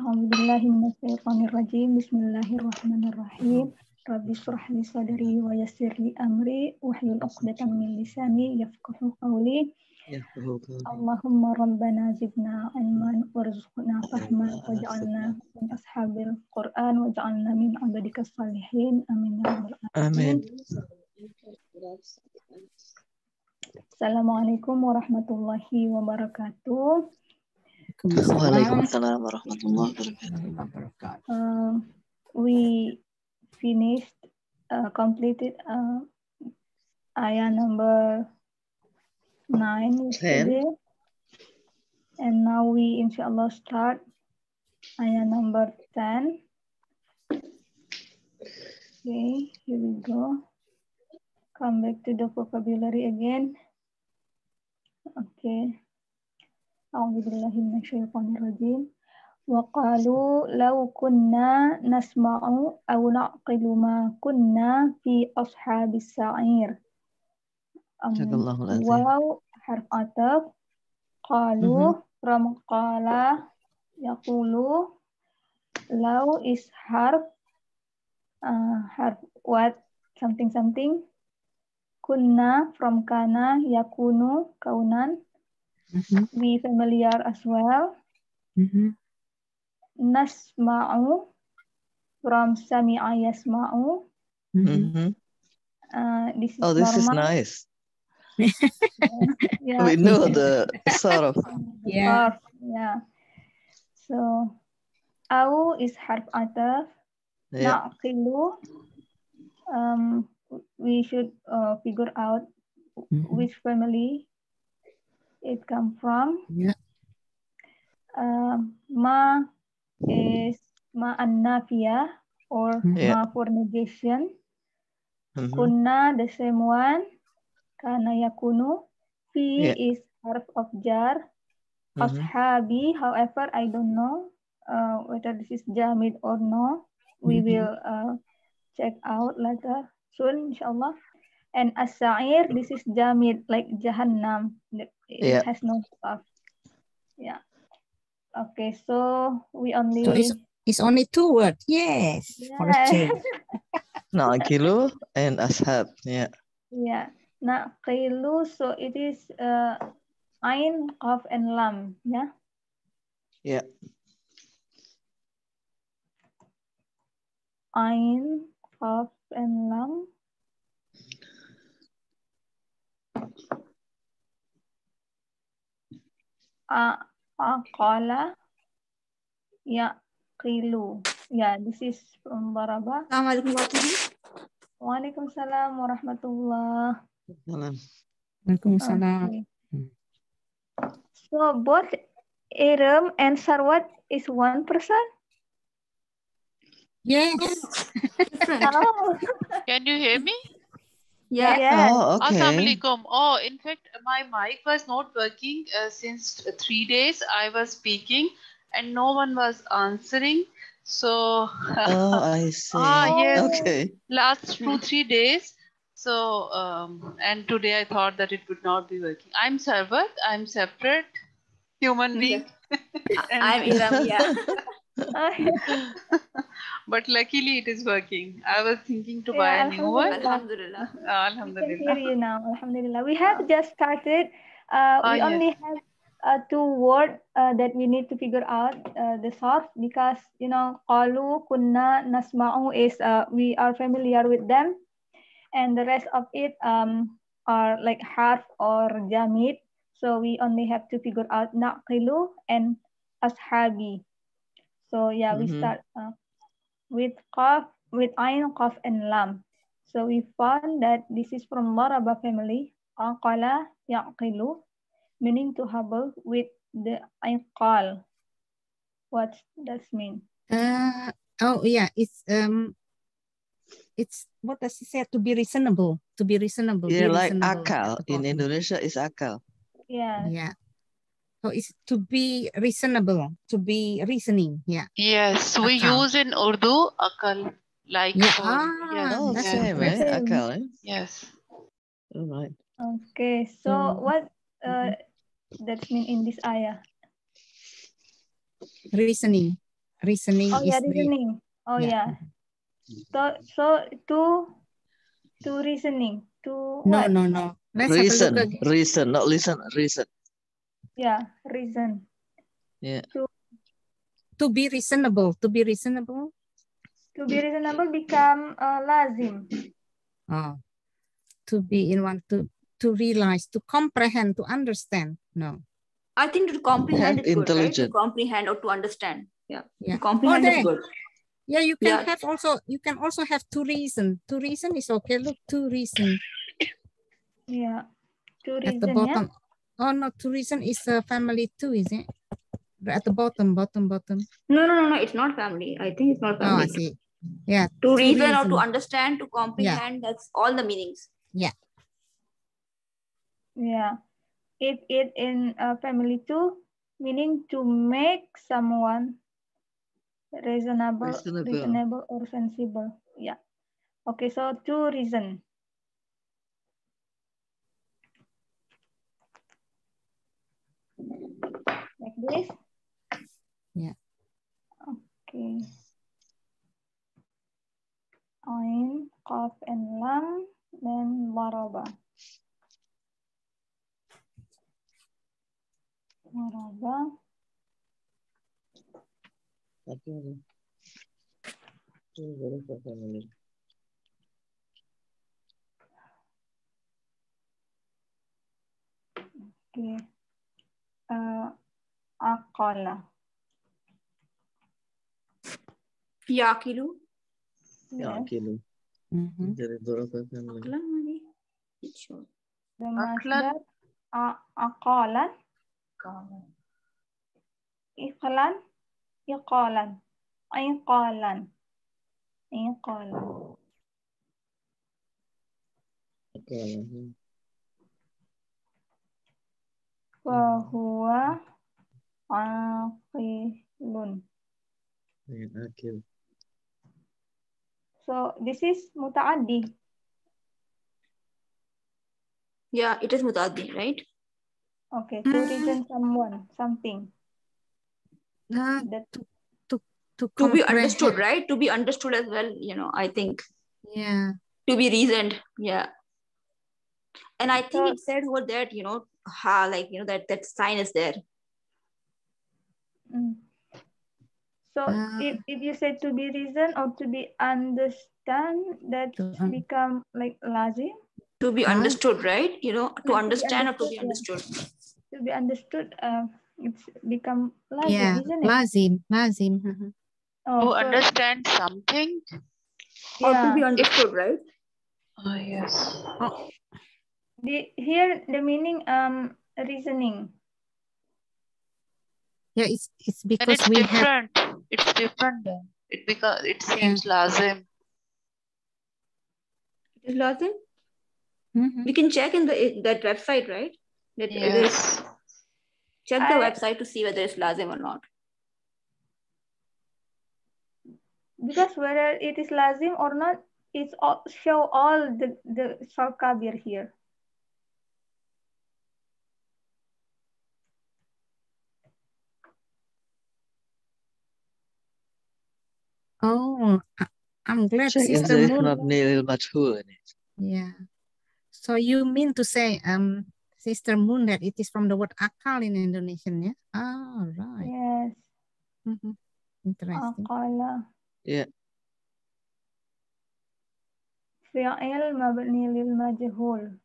A'udzubillahiminasyaitonirrajim. Bismillahirrahmanirrahim. Rabbi surah li wa yassir amri wahlul 'uqdatam min lisani yafqahu qawli. Allahumma rabbana zidna ilman warzuqna fahma waj'alna min ashabil Qur'an waj'alna min 'ibadika salihin. Amin. Ya Amin. Assalamualaikum warahmatullahi wabarakatuh. Waalaikumsalam. Waalaikumsalam we finished, uh, completed uh, ayah number nine yesterday. And now we, inshallah, start ayah number ten. Okay, here we go. Come back to the vocabulary again. Okay. A'udzubillahiminasyaitonirrojim. Wa qalu law kunna nasma'u aw naqilu ma kunna fi ashabis sa'ir. Wow harf. Qalu mhm. qala yaqulu law is harf uh, harf what something something kunna We -hmm. be familiar as well. Mm-hmm. From Sami'a Yasma'u. Mm-hmm. Uh, this is oh, this normal. is nice. yeah. We know the sort of. Yeah. yeah. So, au is harf ataf. Yeah. Um, we should uh, figure out mm -hmm. which family it come from Yeah. um, ma is ma an-nafiyah or Yeah. ma for negation Mhm. Kunna, the same one. Kana yakunu. Fi Yeah. is harf of jar. Mhm. Ashabi, however, I don't know uh, whether this is jamid or no. We Mhm. will uh, check out later soon, inshallah. And as-sa'ir, this is jamid, like jahannam. It Yeah. has no stuff. Yeah. Okay, so we only... So it's, it's only two words. Yes. For Yeah. change. Naqilu and ashab. Yeah. Yeah, naqilu. So it is uh, ain, qaf, and lam. Yeah. Yeah. Ain, qaf, and lam. A, aqala, yaqilu. Yeah, this is from Baraba. Assalamualaikum warahmatullahi Waalaikumsalam warahmatullah. Salam. Waalaikumsalam. Okay. So both Aram and Sarwat is one person? Yes. Oh, Can you hear me? Yeah. yes. Oh, okay. Assalamualaikum. Oh, in fact, my mic was not working uh, since three days. I was speaking and no one was answering. So, Oh, I see. ah, yes, Okay. last two, three days. So, um, and today I thought that it would not be working. I'm Sarvat. I'm separate human being. And- I'm Iram, yeah. but luckily it is working. I was thinking to Yeah, buy a new one. Alhamdulillah. Ah, We can hear Alhamdulillah. you now. Alhamdulillah. We have just started. Uh, Ah, we yes. only have uh, two words uh, that we need to figure out uh, the source because you know qalu kunna nasma'u is uh, we are familiar with them, and the rest of it um are like harf or jamid. So we only have to figure out naqilu and ashabi. So yeah, we Mhm. start uh, with qaf, with ain, qaf, and lam. So we found that this is from Daraba family, aqala yaqilu, meaning to hubble with the iqal. What does mean? Uh, oh yeah, it's um, it's what does it say? To be reasonable. To be reasonable. Yeah, be like reasonable. akal. In Indonesia is akal. Yeah. Yeah. So it's to be reasonable. To be reasoning. Yeah. Yes, we Akal. use in Urdu akal like Yeah. for Ah, yes, Oh, that's same, eh? interesting. Akal, eh? yes. All right. Okay. So Mm. what uh, that mean in this ayah? Reasoning. reasoning Oh is yeah, the reasoning. Oh yeah. yeah. So so to to reasoning to no what? no no. Let's Reason, have a look again. reason, not listen, reason. Yeah, reason. Yeah. To be reasonable. To be reasonable. To be reasonable become uh, lazim. Oh. To be in one to to realize, to comprehend, to understand. No. I think to comprehend Have is good, right? To comprehend or to understand. Yeah. Yeah. To comprehend there. is good. Yeah, you can Yeah. have also you can also have to reason. To reason is okay. Look, to reason Yeah. To at the bottom yeah. Bottom. Oh no, to reason is a family too, is it? At the bottom, bottom, bottom. No, no, no, no. It's not family. I think it's not family. Oh, I family. see. Yeah. to reason or to understand, to comprehend, that's all the meanings. Yeah. Yeah. If it in uh, family too, meaning to make someone reasonable, Reasonable. reasonable or sensible. Yeah. Okay, so to reason. Like this. Yeah. Okay. Ain, qaf, and lam, then daraba. Daraba. Tapi ada. Ini baru pakai ini. Okay. Uh, aqala. Yakilu. Ya, Yes. kilo. Mhm. Jadi baru pakai ini. Aklan maybe. It's sure. The Aqlan. masdar a- aqilun. Ya, akil. So this is mutaaddi. Yeah, it is mutaddi, right? Okay, to mm. reason someone, something. Uh, That to To to be understood, right? To be understood as well, you know, I think. Yeah. To be reasoned, yeah. And I think So- it said over that, you know, ha, like, you know, that that sign is there. Mm. So Ah. if, if you say to be reason or to be understand, that To become like lazim. To be understood, right? You know, to to understand or to be understood, understood. To be understood, uh, it's become lazim, Yeah. isn't it? Lazim. Lazim. mhm. To so- understand something. Or to be understood, right? Oh, yes. The, here the meaning um reasoning. Yeah, it's it's And because it's we have different. It's different then. It becomes it seems lazim. It is lazim. Mhm. We can check in the in that website, right? That whether Yes. check the I- website to see whether it's lazim or not. Because whether it is lazim or not, it's all, show all the the sarkabir here. Oh, I- I'm glad Check if Sister there is Moon. mabni lil majhul in it. Yeah. So you mean to say, um, Sister Moon, that it is from the word akal in Indonesian, yeah? Ah, right. Yes. Mhm. Interesting. Aqala. Yeah. Fi'il mabni lil majhul.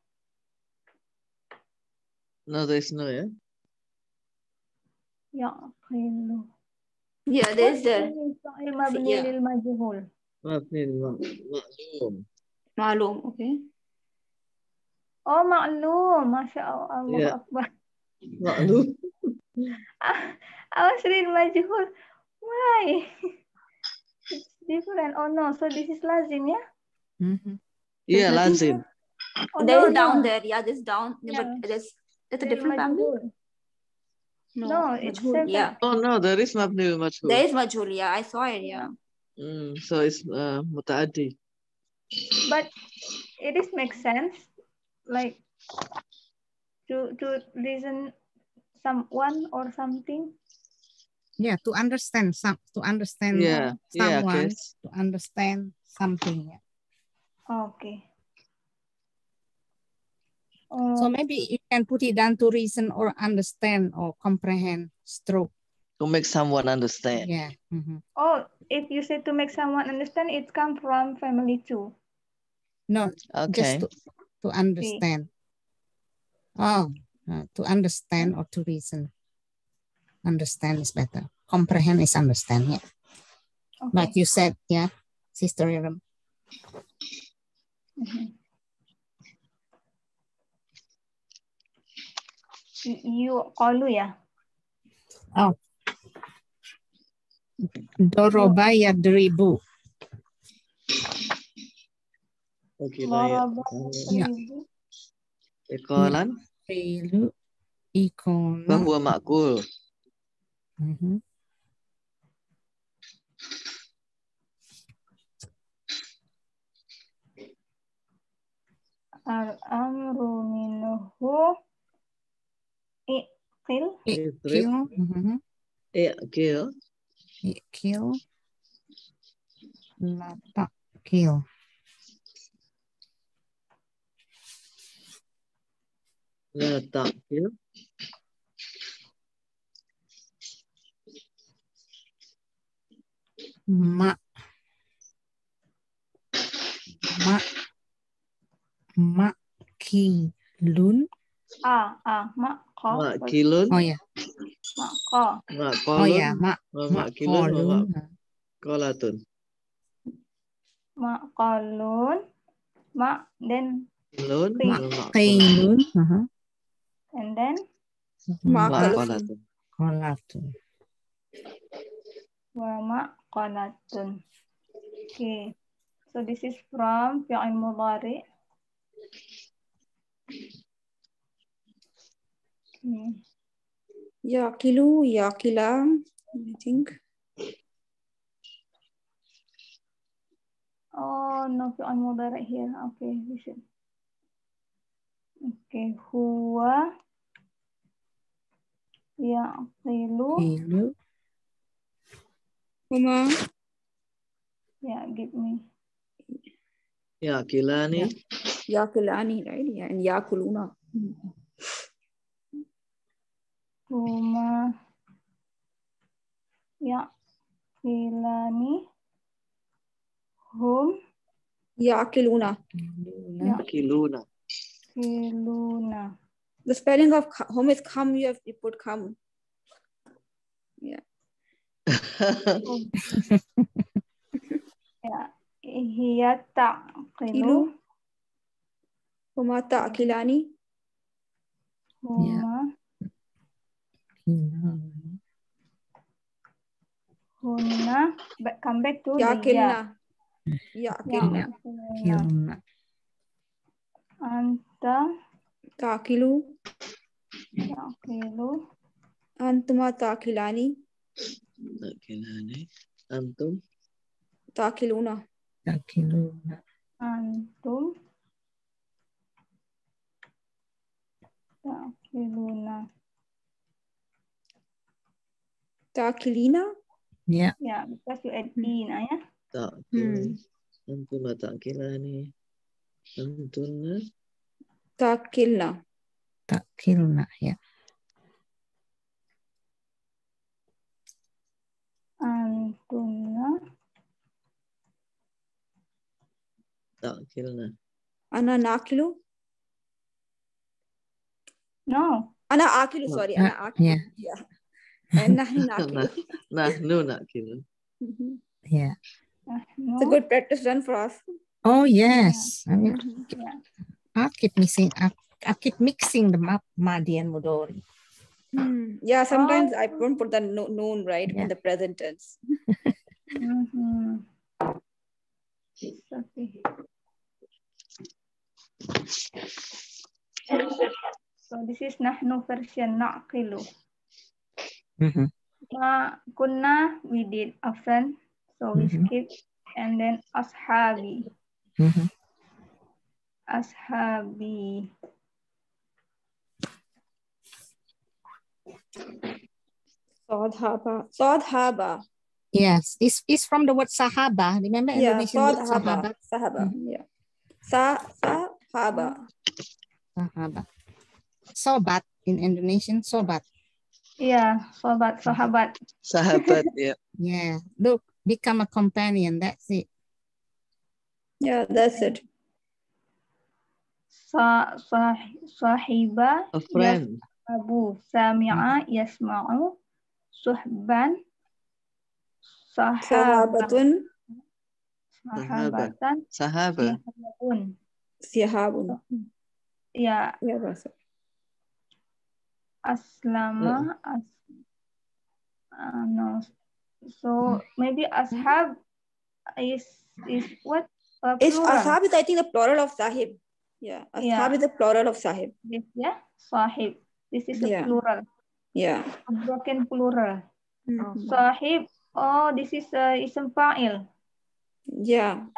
No, there is no, yeah? Yaqilu. Yeah, there's there. Mabni Yeah. lil majhul. Mabni lil ma- ma'lum. Malum, okay. Oh, ma'lum. Masya Allah. Allahu Yeah. Akbar. Ma'lum. I was reading majhul. Why? it's different. Oh no, so this is lazim, yeah? Mhm. Yeah, nothing lazim. Oh, there's no, down no. there. Yeah, this down. Yeah. But there's that's a Lil different family. Majhul. No, it's majhul, separate. Yeah. Oh no, there is mabni lil majhul. There is majhul. Yeah, I saw it. Yeah. Mm, so it's uh, mutaaddi. But it is makes sense, like to to reason someone or something. Yeah, to understand some, to understand Yeah, yeah, someone, guess. to understand something. Yeah. Okay. So Uh, maybe you can put it down to reason or understand or comprehend stroke. To make someone understand. Yeah. mhm. oh, if you say to make someone understand, it come from family too. No, Okay. just to, to understand. Oh, uh, to understand or to reason. Understand is better. Comprehend is understand. Yeah. Okay. Like you said, yeah, Sister Iram. Mhm. Y- You yuqalu ya. Oh. Doroba yadribu. Doroba Ya. Ikolan. Filu. Ikolan. Bahwa makul. Mm -hmm. Al-amru minuhu kill eh, kill iya kill kill. Ma. Ma. Ma. Kilun. Ah, ah, a a maqa Makilun. Oh ya. maqa Makolun. Oh ya, ma. wa Ma Makilun. wa kolun. Makolatun. maqalun ma then Kilun. Qil. wa Makolun. And then Makalun. Makolatun. Kolatun. wa maqalatun okay so this is from fi'il mudhari Hmm. okay. Yaqilu, yaqila, I think. Oh, no fi'il mudhari here. Okay, we should. Okay, huwa yaqilu. Ilu. Huma, Yeah, give me. Ya kilani. yaqilani, right? Yeah, and yaquluna. Hmm. Huma yaqilani. Hum Yaqiluna. Iluna. Kiluna. yaqiluna. The spelling of hum is come, you have to put come. Yeah, hiya taqilu. Huma ta'qilani. Huma. Hunna. But come back to Yakinna. Yakinna. Ya, Yakinna. Anta. Takilu. Takilu. Ya, Antuma takilani. Takilani. Antum. Takiluna. Takiluna. Antum. Takiluna. Taqilina. Yeah. Yeah, because you add ina ya. Ta'kil. Antum la ta'kilani. Antunna. Taqilna. Takiluna. Yeah. Antunna Ta'kilna. Ana naqilu. No. Ana aqilu, sorry. Ana Uh, aqilu. yeah. Yeah. And nahnu naqilu. Nahnu. Mhm. Yeah. It's a good practice run for us. Oh yes. I mean, Yeah. I keep missing. I, I keep mixing them up, Madi and Mudori. Hmm. Yeah, sometimes I Oh. don't put the no, noon right Yeah. in the present tense. Mhm. Okay. So this is nahnu version naqilu. Mhm. Ma kunna we did often, so we Mhm. skip and then ashabi. Mhm. Ashabi. Sadhaba. Sadhaba. Yes, it's, it's from the word sahaba. Remember Yeah, Indonesian word Sadhaba. sahaba? Sahaba. Yeah. Sa Sahaba. Sahaba. Sobat in Indonesian, sobat. Yeah, sobat, sahabat. Sahabat, yeah. Yeah, look, become a companion. That's it. Yeah, that's it. Sa, sah, sahiba, A friend. yashabu, sami'a, yasma'u, suhban, sahaba, Sahabatun. sahabatan, Sahaba. sahabun. Sihabun. Yeah, Yeah, that's it. aslama, as, uh, no. So maybe ashab is is what? Uh, It's ashab is I think the plural of sahib. Yeah, ashab Yeah. is the plural of sahib. This, yeah, sahib. This is a Yeah. plural, Yeah. a broken plural. Mhm. Sahib. Oh, this is a ism fa'il. Yeah.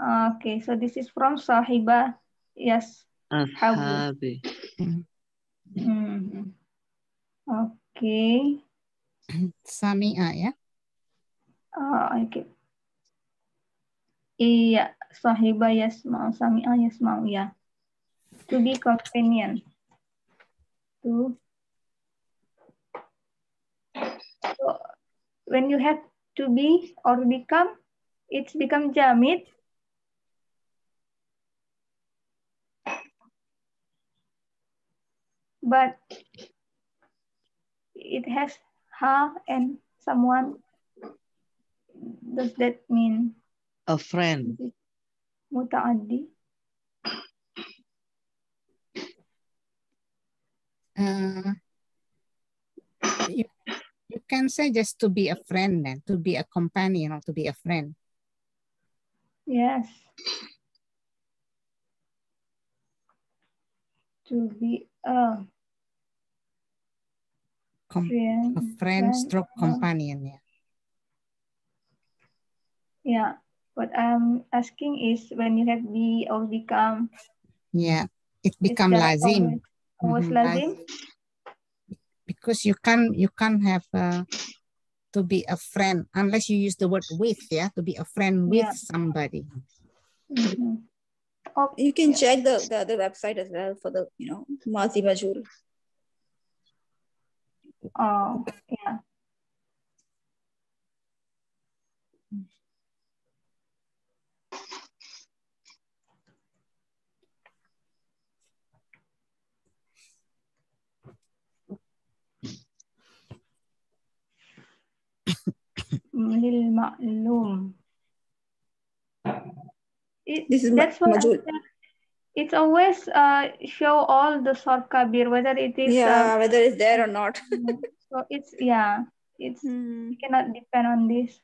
Okay, so this is from sahiba. Yes. Ashabi. Mhm. Okay. Sami'a, yeah? Ah, okay. Iya, sahiba yasma'u, sami'a yasma'u, ya. To be companion. To. So, when you have to be or become, it's become jamid. But it has ha and someone. Does that mean A friend. muta'addi? Uh, you, you can say just to be a friend then, to be a companion or to be a friend. Yes. To be a Com- friend. a friend stroke companion, yeah. Yeah. What I'm asking is when you have be or become, Yeah, it become lazim. Always, always Mhm, lazim? because you can't you can't have uh, to be a friend unless you use the word with yeah to be a friend with Yeah. somebody Mhm. Oh, You can check the, the other website as well for the, you know, Mazi Majul. Oh, yeah. It, This is that's what I said. It's always uh, show all the sort kabir, whether it is Yeah, uh, whether it's there or not. so it's yeah, it's Hmm. you cannot depend on this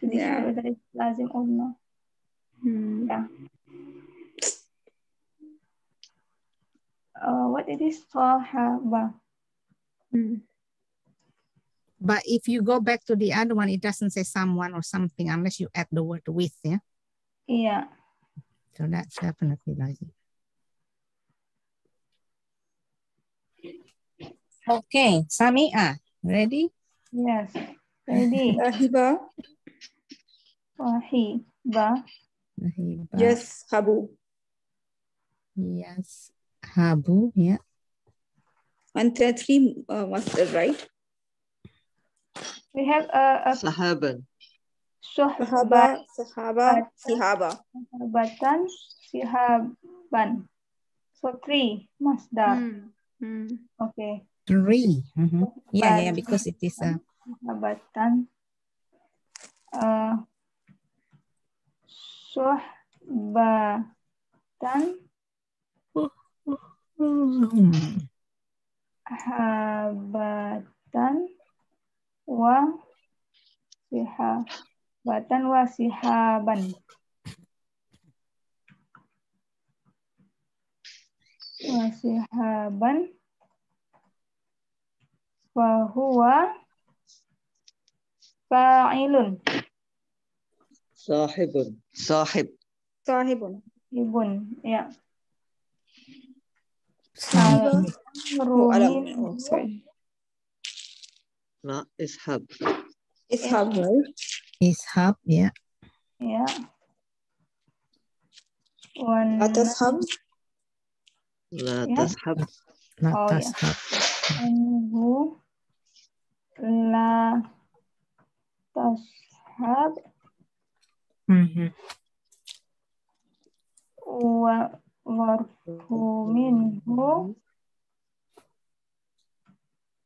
to decide Yeah. whether it's lazim or not. Hmm. Yeah. Uh, what it is sahaba. Hmm. but if you go back to the other one it doesn't say someone or something unless you add the word with yeah Yeah. So that's definitely lazim okay samia ready Yes. Ready. Sahiba. Sahiba. Nahiba. Yes, Habu. yes habu yeah And there are three uh, masdar, right? We have a, a Sahaban. Sahaba, Sahaba, Sihaba. sahabatan, sihaban. So three masdar. Hmm. Hmm. Okay. three Mhm. yeah yeah But- because it is a Sahabatan. Uh, suhbatan, Hmm. habatan, wa sihabatan batan wasihaban. Wasihaban fahuwa fa'ilun. Sahibun. Sahib. Sahibun. Ibun, ya. Sahibun. Ruhin. Oh, no, ishab. Ishab, right? Ishab ya. Ya. Wan... Latashab. Latashab. Ya. Latashab. Nah, oh, ya. Latashab. Mm -hmm. Wa warfu minhu.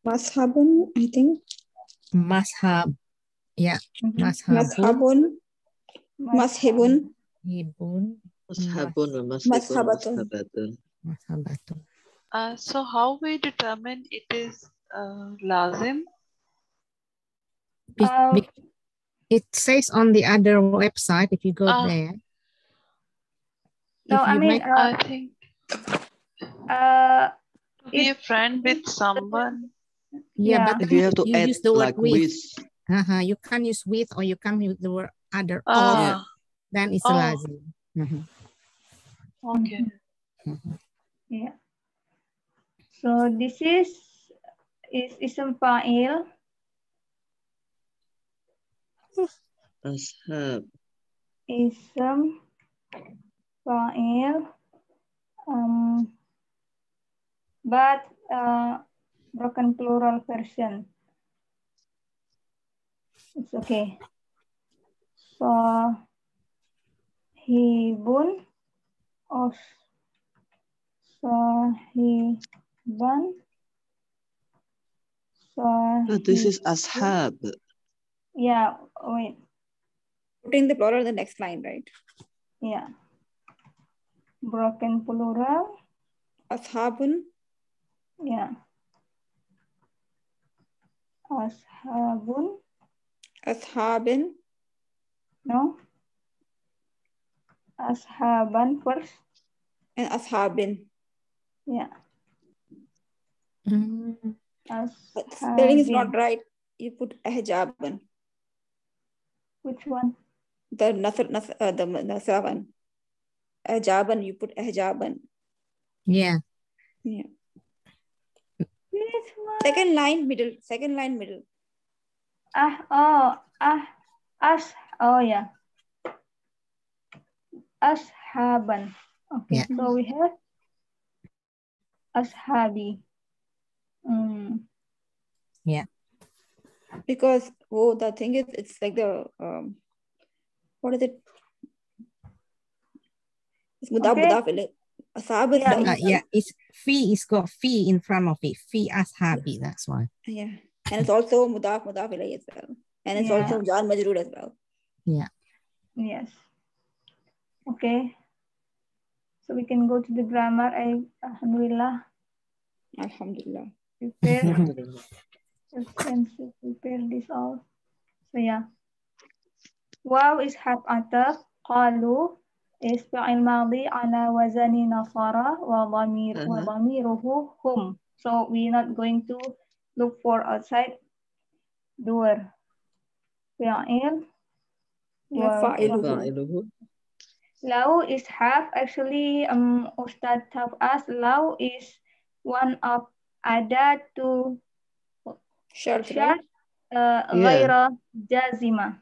Mashabun, I think. Mashab. Yeah. Mm-hmm. Mashabun. Mashabun. Mashabun. Mashabatun. Mashabatun. Uh, so how we determine it is uh, lazim? Be, uh, be, it says on the other website if you go uh, there. No, I mean, uh, I think uh, to be a friend with someone. Yeah, yeah. but you have to you add use the word like with. with. Uh-huh. You can use with or you can use the word other. Ah. Uh, Then it's oh. lazim. Mm-hmm. Okay. Mm-hmm. Yeah. So this is is ism fa'il. Ashab. Ism fa'il. Um, but uh, broken plural version. It's okay. So he won of so he won. So this is ashab. Yeah, wait. Putting the plural in the next line, right? Yeah. Broken plural. Ashabun. Yeah. Ashabun. Ashabin. no ashaban first And ashabin. yeah Mm. But spelling is not right. You put ahjaban. which one The nasr, nasr, uh, the nasra one. Ahjaban, you put ahjaban. Yeah. Yeah. which one Second line middle. Second line middle. Ah, oh, ah, as, oh yeah. Ashaban. Okay, Yeah. so we have ashabi. Mm, Yeah. Because oh, the thing is, it's like the um, what is it? It's mudaf Okay. mudaf. Ashab is Yeah. the- Uh, yeah, it's fee is got fee in front of it. Fee ashabi, that's why. yeah, and it's also mudaf mudaf ilayh as well, and it's Yeah. also jar majroor as well. yes. Okay. So we can go to the grammar. I, alhamdulillah, Alhamdulillah. prepare, الحمد and prepare this all. So yeah. واو is حرف عطف قالوا is فعل ماضي على وزن نصارى وضمير أها. وضميره هم so we're not going to look for outside doer فاعل Yeah, و- fa'iluhu. فاعله Lau is half actually um Ustad taught us Lau is one of ada to Shart, شرط right? uh, غير جازمة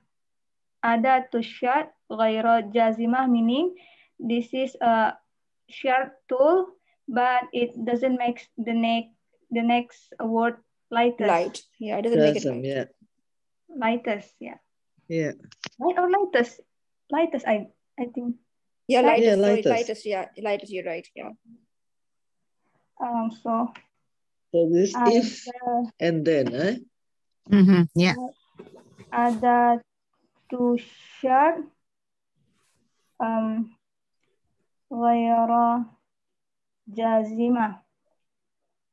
أداة الشرط غير جازمة meaning this is a short tool but it doesn't make the next the next word lighter Light. Yeah, it doesn't make it لازم light. yeah lightest yeah yeah light or lightest lightest I I think Yeah, Light- lightest. Yeah, sorry, lightest. lightest. Yeah, lightest. You're right. Yeah. um so so this ada if and then eh Mhm, Yeah. ada to short um غير جازمة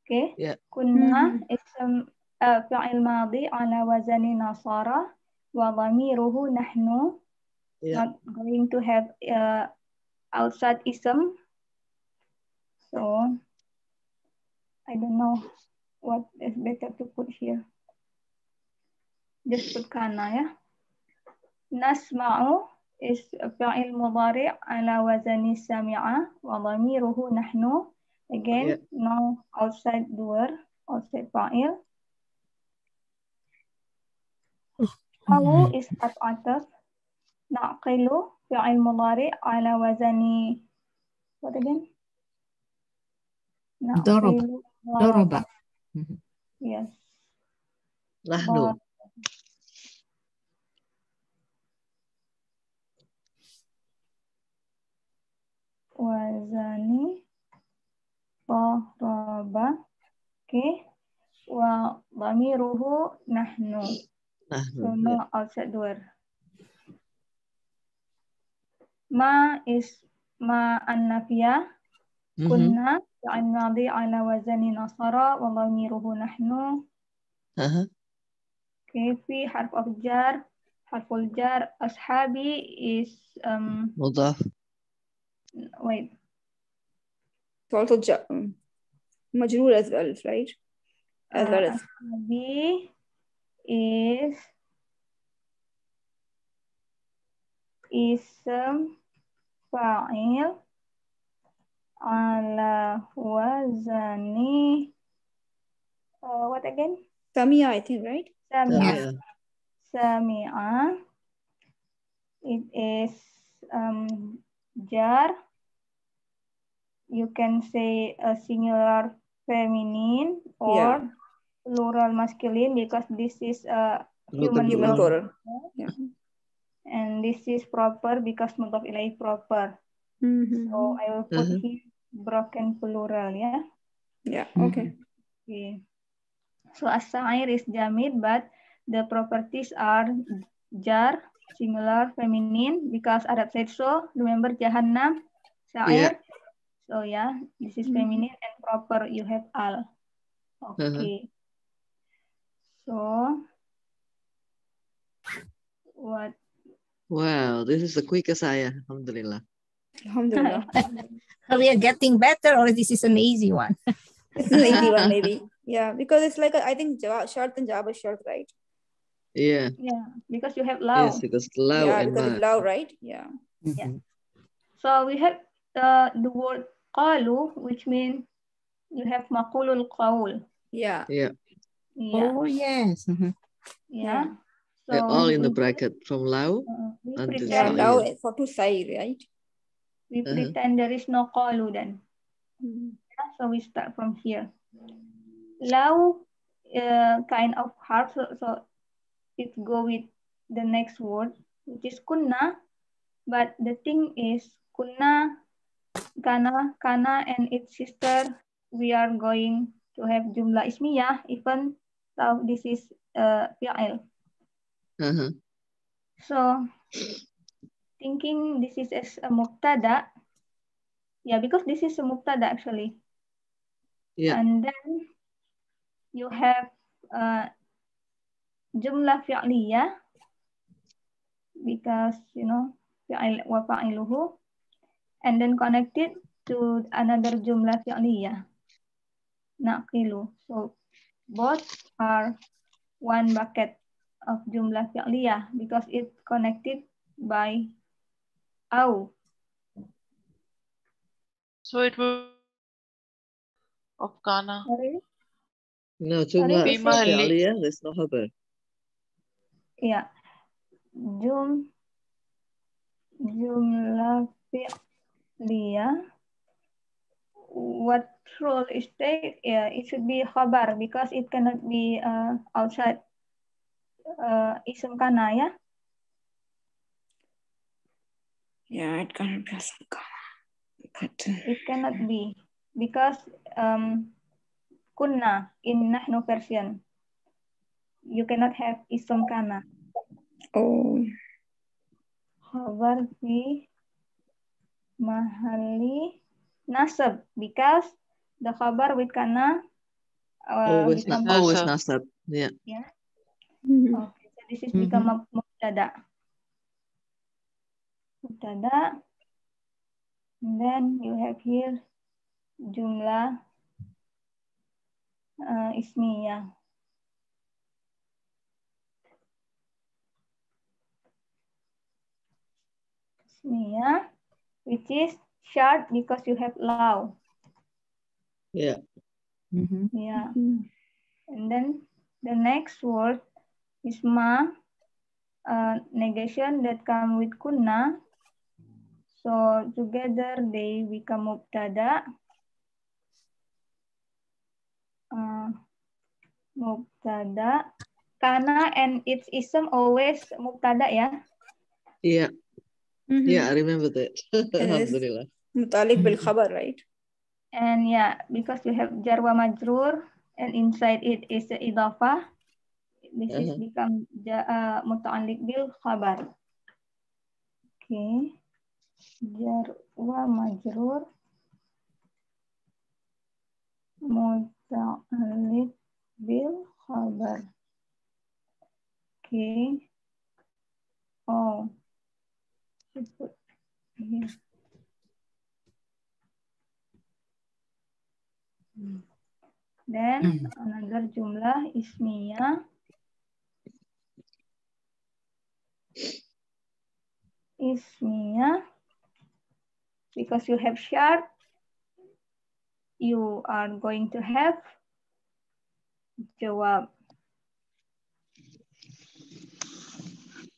أوكي Yeah. كنا اسم آه، فعل ماضي على وزن نصارى وضميره نحن yeah not going to have uh, outside ism so I don't know what is better to put here just put kana ya نسمع is فعل مضارع على وزن سمع وضميره نحن again Yeah. no outside doer outside فاعل أو is at ataf. نعقل فعل مضارع على وزن what again? ضرب. نعقل ضرب. Mhm. Yes. نحن qaraba oke. Okay. wa ruhu nahnu. Nahnu sama outside door ma is ma annafiya mhm. kunna wa annadi ala wazani nasara wa dhamiruhu nahnu. Oke. fi harf of jar. Harful jar ashabi is um mudhaf. wait. It's also um, majroor as well, right? As well as. Uh, Abi is ism fa'il ala wazani uh, what again? Samia, I think, right? Samia. Samia. It is um, jar you can say a singular feminine or Yeah. plural masculine because this is a human Human Plural. Yeah. and this is proper because mudhaf ilaih proper Mhm. so I will put Mhm. here broken plural yeah Yeah, okay. Okay. So as-sa'ir is jamid, but the properties are jar, singular, feminine, because Arab said so. Remember jahannam, sa'ir. So yeah, this is feminine mm-hmm. and proper. You have al. Mm-hmm. Okay. So what? Wow, this is the quickest ayah. Alhamdulillah. Alhamdulillah. We are getting better or this is an easy one? It's an easy one, maybe. Yeah, because it's like, a, I think, Java, shart and Java short, right? Yeah. Yeah, because you have law. Yes, because low yeah, and because ma. it's loud, right? Yeah. Mhm. So we have the the word qalu, which means you have maqulul qawl. Yeah. Yeah. Yeah. Oh, yes. Mhm. Yeah. They're all in the bracket from low. uh, we until Yeah, pretend, Sa'ir. loud for to say, right? we Uh-huh. pretend there is no qalu then. Yeah, So we start from here. Law uh, kind of hard, so, so it go with the next word, which is kunna. But the thing is kunna, kana, kana, and its sister. We are going to have jumlah ismiyah, even though this is uh, fi'il. Uh-huh. So thinking this is as a mubtada. Yeah, because this is a mubtada actually. Yeah. And then you have uh, jumlah fi'liyah because you know fi'il wa fa'iluhu and then connected to another jumlah fi'liyah naqilu. So both are one bucket of jumlah fi'liyah because it's connected by au. So it will of Kana. Sorry? No, Sorry, jumlah Fi mahalli. fi'liyah, there's no khabar. Ya. Jum jumlah fi'liyah what role is take? Yeah, it should be khabar because it cannot be uh, outside uh, ism kana ya. Yeah, it can't be some But uh, It cannot be because um, kunna in nahnu version. You cannot have ism kana. oh, Khabar fi mahali nasab because the khabar with kana uh, Always, become na- always Nasab. nasab. Yeah. okay so this is Mhm. become a mubtada mubtada and then you have here jumlah uh, ismiyah ismiyah which is short because you have law Yeah. Mhm. yeah and then the next word is ma uh, negation that come with kunna. So together they become mubtada. Uh, mubtada. Kana and its ism always mubtada ya. Yeah. Mhm. Yeah, Mm-hmm. Yeah, I remember that. Alhamdulillah. Mutalik bil mm-hmm. khabar, right? And yeah, because you have jarwa majrur and inside it is the idafa. This uh-huh. is become ja, uh, mutalik bil khabar. Okay. Jarwa majrur mutalik bil khabar. Okay. Oh. Should put here. Then Mm. another jumlah ismiyah. Ismiyah. Because you have sharp, you are going to have jawab.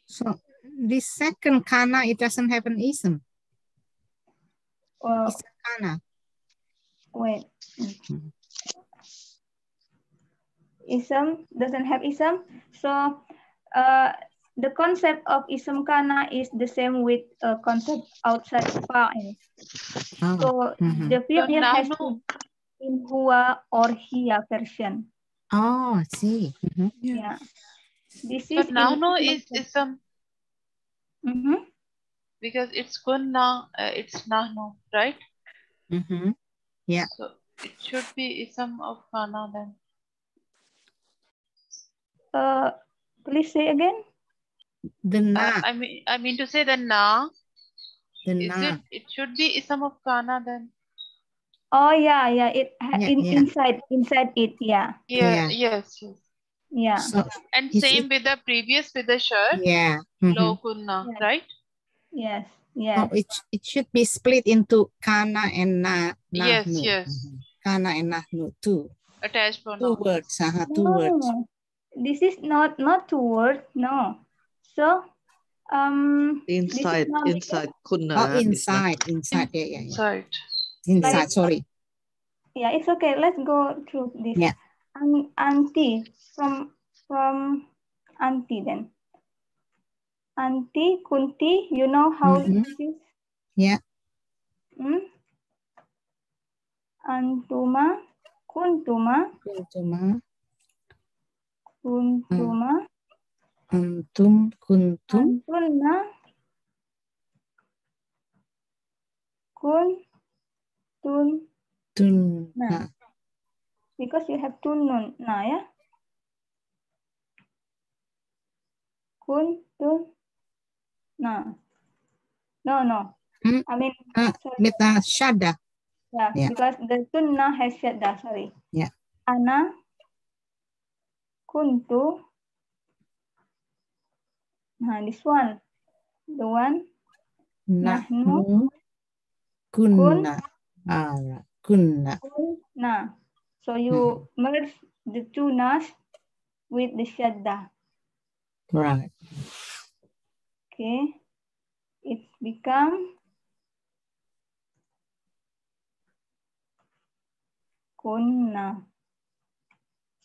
So this second kana, it doesn't have an ism. Well, It's a kana. wait. Mhm. Ism doesn't have ism. So uh, the concept of ism kana is the same with uh, concept outside fa'il. Oh, So mhm. the field here has to nahnu- be in huwa or hia version. oh, I see. Mhm. Yeah. This is But nahnu is ism Mhm. because it's kunna, uh, it's nahnu, right? Mm -hmm. Yeah. So it should be ism of kana then. Uh, please say again. The Uh, na, I mean, I mean to say the na. the Is na. it? It should be ism of kana then. Oh yeah, yeah. It Yeah, in yeah. inside inside it. Yeah, Yeah. Yeah. Yes. yes. Yeah. So And Is same with the previous with the shirt. yeah. mhm. Low kunna, Yeah. right? Yes, Oh, yes. it it should be split into kana and na. Yes, nahnu. yes. Mhm. Kana and nahnu two. Attached Two pronoun. words. Uh, two words. No, this is not not two word. No. So um. this Inside, not- inside kunna. Oh, is inside, inside. Yeah, yeah, yeah. Inside. Inside. Sorry. Yeah, it's okay. Let's go through this. Yeah. An- auntie from from auntie then. Auntie, kunti, you know how Mhm. this is? Yeah. Hmm? Antuma, kuntuma, Kuntuma, kuntuma, antum, kuntum, antunna, kun, tun, tunna. Nah. because you have two nun, nah ya. Kun, tun, nah. No, no. Hmm. I mean, Ah, sorry. With a shadda. Yeah, Yeah. because the tunna has shadda, sorry. Yeah. Ana kuntu. Nah, this one. The one. Nahnu, kunna. Alright, kunna. Kunna. So you merge the two nas with the shadda. Right. Okay. It become kunna.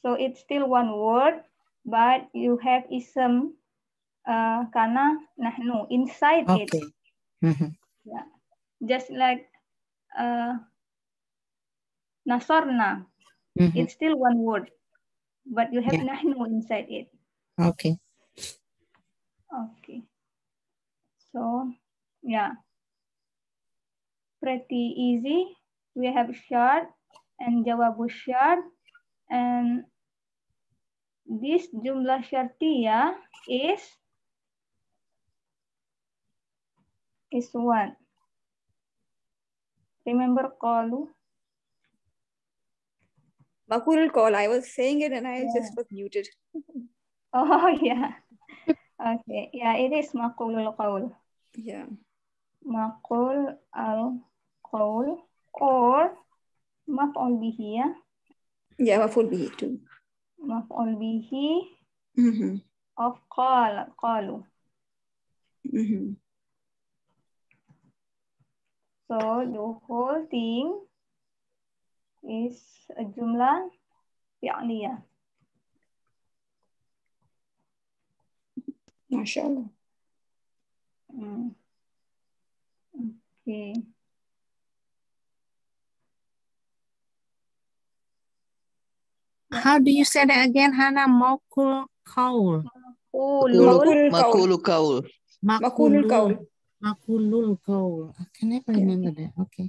So it's still one word, but you have ism uh, kana nahnu inside it. Okay. Mhm. Just like uh, nasorna, Mhm. it's still one word, but you have Yeah. nahnu inside it. Okay. Okay. So, yeah. Pretty easy. We have shart and jawabu shart. And this jumlah syartiyah is is one. Remember qalu? Makulul call. I was saying it and I Yeah. just was muted. Oh, yeah. Okay. Yeah, it is maqulul qawl. Yeah. Maqul al qawl or maf'ul bihi ya. Yeah, maful bihi too. Maf'ul bihi Mm-hmm. of qala, qalu. Mhm. So the whole thing is a jumlah fi'liyah. MashaAllah. Hmm. Okay. How do you say that again, Hannah? Mokul kaul. Ulul. Makulu kaul. Makulul kaul. Makulul kaul. I can never remember that. Okay.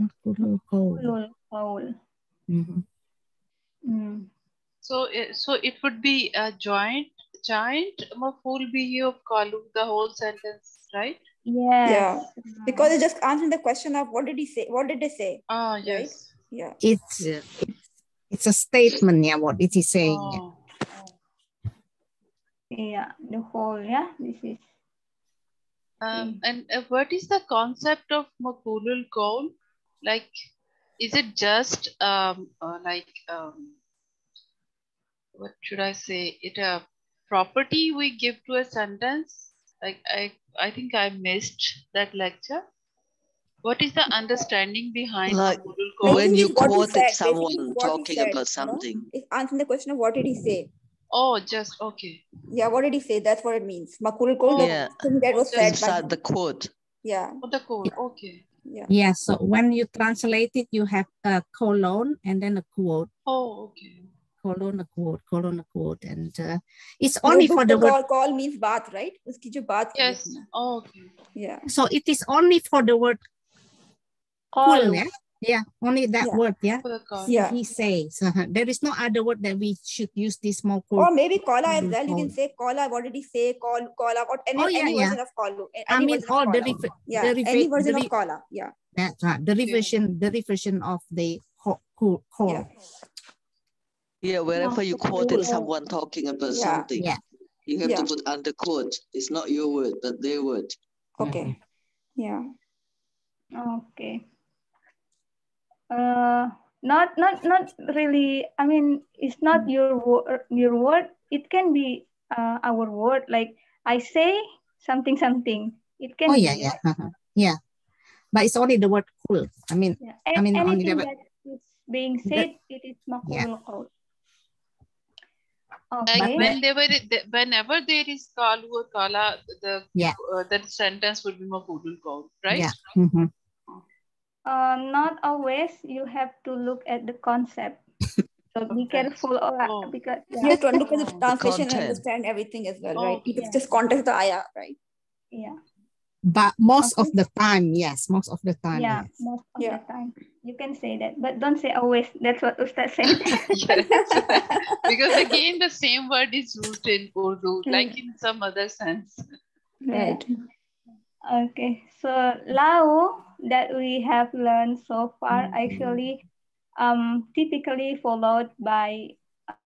Makulul kaul. Ulul qaul. Mhm. Hmm. So, it- so it would be a joint, giant maful bihi of kalu, the whole sentence, right? Yes. Yeah. Because it's just answering the question of what did he say? What did they say? Ah, yes. Yeah. It's Yeah. it's a statement, yeah. What is he saying? yeah. Oh. Yeah, the whole, yeah, this is. Um, and uh, what is the concept of makulul kaul? Like, is it just um, uh, like um, what should I say? It a property we give to a sentence? Like I, I think I missed that lecture. What is the understanding behind Like, makulul Like. When you is what he quoted someone talking said, about you know? something. It's answering the question of what did he say? Oh, just okay. Yeah, what did he say? That's what it means. Makulul kaul, Oh. Yeah. the that was said by Inside the quote. yeah, Oh, the code. Okay. Yeah. Yeah. So when you translate it, you have a colon and then a quote. Oh, okay. Colon a quote. Colon a quote, and uh, it's only for the word. call, call means baat, right? Uski jo baat Yes. Oh, okay. Yeah. So it is only for the word cool, yeah? Yeah, only that Yeah. word, yeah. For the code. Yeah. He says uh, there is no other word that we should use this more Or maybe kola as Mm, well. You can say kola. What did he say? Call, kola. Or any, Oh, yeah, any yeah. version of kalu. Any I mean, all the kola. Yeah. the Any version the of re- kola. Yeah. That's right. The revision, the revision of the co- call. Yeah. Yeah, wherever you quoted Cool. someone talking about Yeah. something, Yeah. you have Yeah. to put under quote. It's not your word, but their word. Okay. Yeah. Okay. Uh, not not not really. I mean, it's not your word. Your word. It can be uh, our word. Like I say something something. It can Oh be. yeah, yeah, uh-huh. yeah. But it's only the word cool. I mean, Yeah. I mean, only anything the- that is being said, it is maqulul qawl. Like Okay. when they were, the- whenever there is kalu or kala, the Yeah. uh, that sentence would be mafulul kaul, right? yeah. mhm. Uh, not always. You have to look at the concept. So be careful, uh, Oh. because You have to look at the translation and understand everything as well, Oh, right? okay. It's just context the ayah, right? yeah, But most of the time, yes, most of the time, yeah, yes. most of Yeah. the time you can say that, but don't say always. That's what Ustaz said. Yes. because again, the same word is used in Urdu, like in some other sense. Right. Okay, so lau that we have learned so far actually um typically followed by